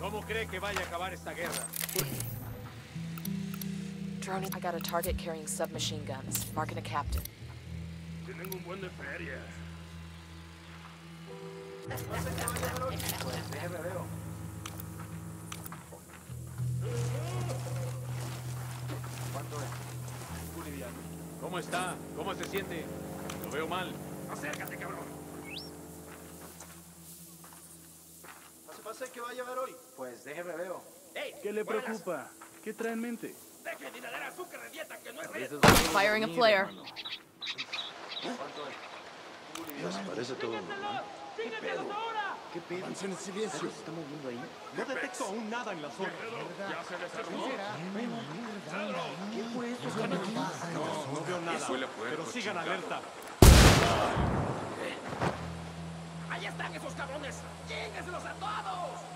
¿Cómo cree que vaya a acabar esta guerra? Droning, I got a target carrying submachine guns. Marking a captain. Tienen un buen de feria. ¿Cómo está? ¿Cómo se siente? Lo veo mal. Acércate, cabrón. ¿Pase, pase que va a llevar hoy? Pues déjeme veo. ¿Qué le preocupa? ¿Qué trae en mente? Deje de dar azúcar de dieta que no es real. Firing a flare. Pues parece todo normal. ¿Qué pedo? Avancen en silencio. ¿Se está moviendo ahí? No detecto aún nada en la zona. Ya se desarmó. ¿Qué fue eso? No, no veo nada. Pero sigan alerta. Ahí están esos cabrones. ¡Chingueselos a todos!